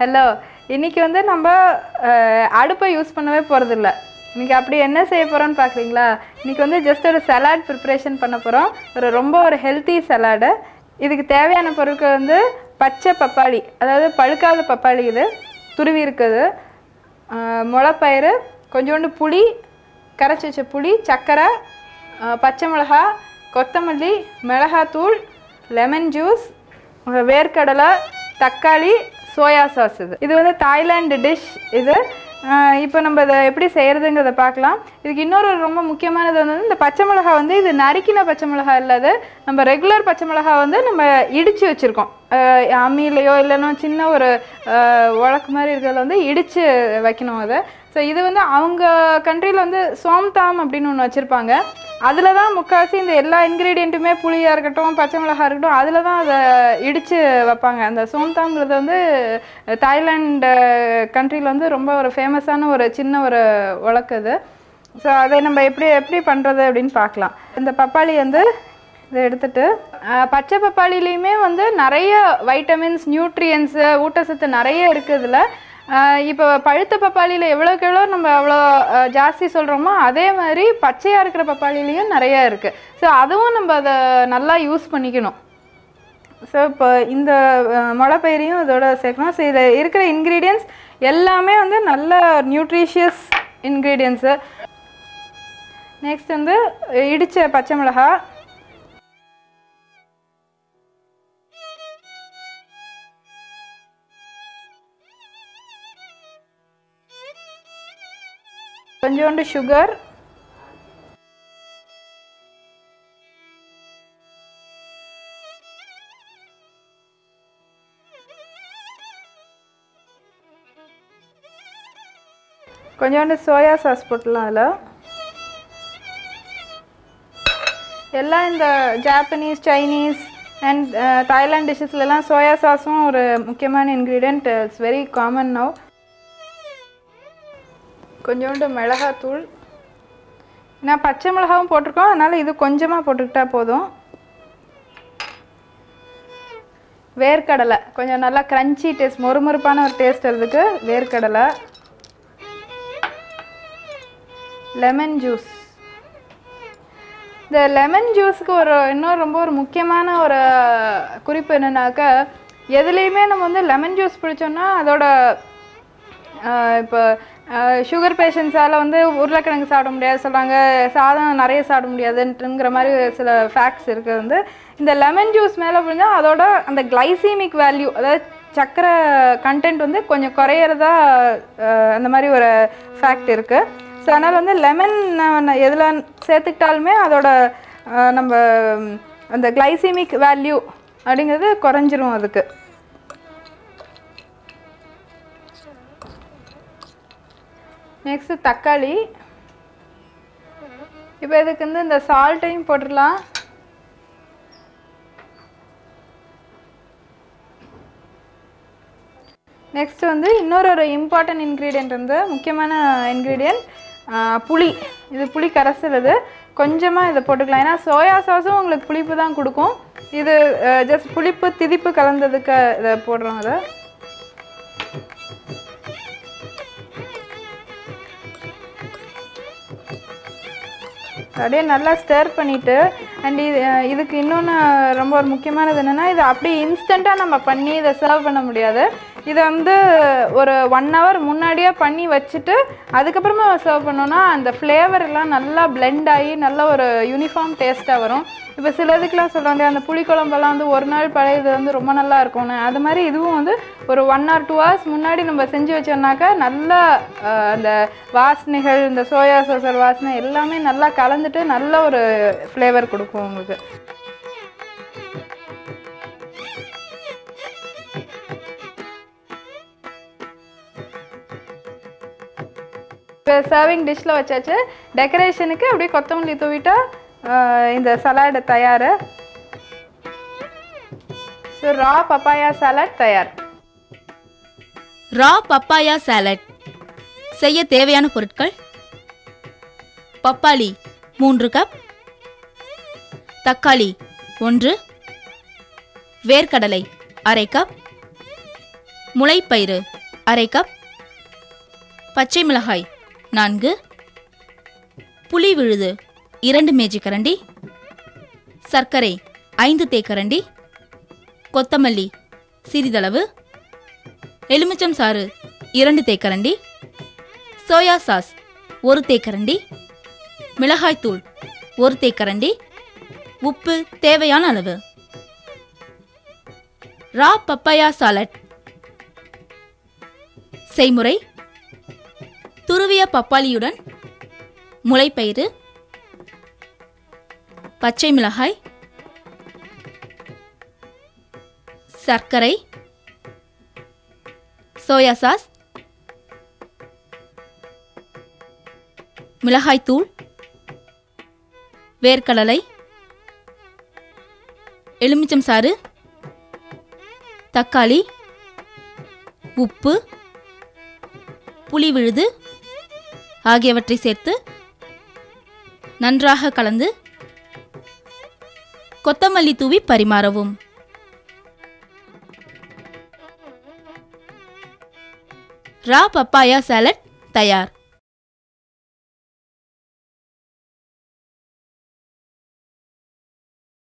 Hello இன்றைக்கி வந்து நம்ம அடுப்பை யூஸ் பண்ணவே போகிறதில்ல இன்றைக்கி அப்படி என்ன செய்ய போகிறோம்னு பார்க்குறீங்களா இன்றைக்கி வந்து ஜஸ்ட் ஒரு சலாட் ப்ரிப்ரேஷன் பண்ண போகிறோம் ஒரு ரொம்ப ஒரு ஹெல்த்தி சலாடு இதுக்கு தேவையான பொருட்கள் வந்து பச்சை பப்பாளி அதாவது பழுக்காத பப்பாளி இது துருவி இருக்குது. அஹ், முளைப்பயிறு கொஞ்சோண்டு புளி கரைச்சி வச்ச புளி சர்க்கரை பச்சை மிளகா கொத்தமல்லி மிளகாத்தூள் லெமன் ஜூஸ் வேர்க்கடலை தக்காளி சோயா சாஸ் இது. இது வந்து தாய்லாந்து டிஷ் இது இப்போ நம்ம இதை எப்படி செய்கிறதுங்கிறத பார்க்கலாம். இதுக்கு இன்னொரு ரொம்ப முக்கியமானது வந்து இந்த பச்சை மிளகா வந்து இது நறுக்கின பச்சை மிளகா இல்லாத நம்ம ரெகுலர் பச்சை மிளகா வந்து நம்ம இடித்து வச்சுருக்கோம். அம்மியிலையோ இல்லைன்னா சின்ன ஒரு உழக்கு உலக்கு மாதிரி இருக்கிறதுல வந்து இடித்து வைக்கணும் அதை. ஸோ இது வந்து அவங்க கண்ட்ரியில் வந்து சோம்தாம் அப்படின்னு ஒன்று வச்சுருப்பாங்க. அதில் தான் முக்கால்வாசி இந்த எல்லா இன்க்ரீடியண்ட்டுமே புளியாக இருக்கட்டும் பச்சை மிளகா இருக்கட்டும் அதில் தான் அதை இடித்து வைப்பாங்க. அந்த சோம்தாங்கிறது வந்து தாய்லாண்டு கண்ட்ரியில் வந்து ரொம்ப ஒரு ஃபேமஸான ஒரு சின்ன ஒரு உலக்கு அது. ஸோ அதை நம்ம எப்படி எப்படி பண்ணுறது அப்படின்னு பார்க்கலாம். இந்த பப்பாளி வந்து இதை எடுத்துட்டு பச்சை பப்பாளிலையுமே வந்து நிறைய வைட்டமின்ஸ் நியூட்ரியன்ஸு ஊட்டச்சத்து நிறைய இருக்குது இதில். இப்போ பழுத்த பப்பாளியில் எவ்வளோக்கு எவ்வளோ நம்ம அவ்வளோ ஜாஸ்தி சொல்கிறோமோ அதே மாதிரி பச்சையாக இருக்கிற பப்பாளிலையும் நிறைய இருக்குது ஸோ அதுவும் நம்ம அதை நல்லா யூஸ் பண்ணிக்கணும். ஸோ இப்போ இந்த அஹ், முளைப்பயிரையும் இதோட சேர்க்கணும். ஸோ இதில் இருக்கிற இன்க்ரீடியன்ஸ் எல்லாமே வந்து நல்ல நியூட்ரிஷியஸ் இன்க்ரீடியன்ஸு நெக்ஸ்ட் வந்து இடித்த பச்சை மிளகாய் கொஞ்சோண்டு சுகர் கொஞ்சோண்டு சோயா சாஸ் போட்டலாம் அதில். எல்லாம் இந்த ஜாப்பனீஸ் சைனீஸ் அண்ட் தாய்லாந்து டிஷ்ஷஸ்லலாம் சோயா சாஸும் ஒரு முக்கியமான ingredient it's very common now கொஞ்சோண்டு மிளகாத்தூள். நான் பச்சை மிளகாவும் போட்டிருக்கோம் அதனால் இது கொஞ்சமாக போட்டுக்கிட்டால் போதும். வேர்க்கடலை கொஞ்சம் நல்லா க்ரன்ச்சி டேஸ்ட் மொறுமொறுப்பான ஒரு டேஸ்ட் வருதுக்கு வேர்க்கடலை. லெமன் ஜூஸ் இந்த லெமன் ஜூஸுக்கு ஒரு இன்னும் ரொம்ப ஒரு முக்கியமான ஒரு குறிப்பு என்னென்னாக்கா எதுலேயுமே நம்ம வந்து லெமன் ஜூஸ் பிடிச்சோன்னா அதோட இப்போ சுகர் பேஷண்ட்ஸால் வந்து உருளைக்கிழங்கு சாப்பிட முடியாது சொல்கிறாங்க சாதம் நிறைய சாப்பிட முடியாதுன்ட்டுங்கிற மாதிரி சில ஃபேக்ட்ஸ் இருக்குது வந்து. இந்த லெமன் ஜூஸ் மேலே புரிஞ்சால் அதோட அந்த கிளைசீமிக் வேல்யூ அதாவது சர்க்கரை கண்டென்ட் வந்து கொஞ்சம் குறையிறதா அந்த மாதிரி ஒரு ஃபேக்ட் இருக்குது ஸோ அதனால் வந்து லெமன் எதில் சேர்த்துக்கிட்டாலுமே அதோட நம்ம அந்த கிளைசீமிக் வேல்யூ அப்படிங்கிறது குறைஞ்சிரும் அதுக்கு. நெக்ஸ்ட்டு தக்காளி. இப்போ இதுக்கு வந்து இந்த சால்ட்டையும் போட்டுடலாம். நெக்ஸ்ட் வந்து இன்னொரு ஒரு இம்பார்ட்டன்ட் இன்க்ரீடியன்ட் வந்து முக்கியமான இன்க்ரீடியன்ட் புளி. இது புளி கரைசல் இது. கொஞ்சமாக இதை போட்டுக்கலாம். ஏன்னா சோயா சாஸும் உங்களுக்கு புளிப்பு தான் கொடுக்கும். இது ஜஸ்ட் புளிப்பு திதிப்பு கலந்ததுக்கு இதை போடுறோம் அதை. அப்படியே நல்லா ஸ்டர் பண்ணிவிட்டு அண்ட் இது இதுக்கு இன்னொன்று ரொம்ப ஒரு முக்கியமானது என்னென்னா இது அப்படியே இன்ஸ்டண்ட்டாக நம்ம பண்ணி இதை சர்வ் பண்ண முடியாது. இதை வந்து ஒரு ஒன் ஹவர் முன்னாடியே பண்ணி வச்சுட்டு அதுக்கப்புறமா சர்வ் பண்ணோன்னா அந்த ஃப்ளேவர் எல்லாம் நல்லா பிளெண்ட் ஆகி நல்ல ஒரு யூனிஃபார்ம் டேஸ்ட்டாக வரும். இப்போ சிலதுக்கெலாம் சொல்கிறாங்க அந்த புளிக்குழம்பெல்லாம் வந்து ஒரு நாள் பழையது வந்து ரொம்ப நல்லா இருக்கும்னு. அது மாதிரி இதுவும் வந்து ஒரு ஒன் ஆர் டூ ஹவர்ஸ் முன்னாடி நம்ம செஞ்சு வச்சோம்னாக்கா நல்லா அந்த வாசனைகள் இந்த சோயா சாசர் வாசனை எல்லாமே நல்லா கலந்துட்டு நல்ல ஒரு ஃப்ளேவர் கொடுக்கும் உங்களுக்கு. சர்விங் டிஷ்ஷில் வச்சாச்சு. டெக்கரேஷனுக்கு அப்படியே கொத்தமல்லி தூவிட்டா இந்த சலாடு தயார். ஸோ ரா பப்பாயா சாலட் தயார். ரா பப்பாயா சாலட் செய்ய தேவையான பொருட்கள். பப்பாளி மூன்று கப் தக்காளி ஒன்று. வேர்க்கடலை அரை கப் முளைப்பயிறு அரை கப் பச்சை மிளகாய் நான்கு. புளி விழுது. இரண்டு மேஜிக்கரண்டி சர்க்கரை ஐந்து தேக்கரண்டி கொத்தமல்லி சிறிதளவு. எலுமிச்சம் சாறு இரண்டு தேக்கரண்டி சோயா சாஸ் ஒரு தேக்கரண்டி மிளகாய்த்தூள் ஒரு தேக்கரண்டி உப்பு தேவையான அளவு. Raw papaya salad. செய்முறை. துருவிய பப்பாளியுடன் முளைப்பயிறு பச்சை மிளகாய் சர்க்கரை சோயா சாஸ் மிளகாய்த்தூள் வேர்க்கடலை எலுமிச்சம் சாறு தக்காளி உப்பு புளி விழுது ஆகியவற்றை சேர்த்து நன்றாக கலந்து கொத்தமல்லி தூவி பரிமாறவும். ரா பப்பாயா சாலட் தயார்.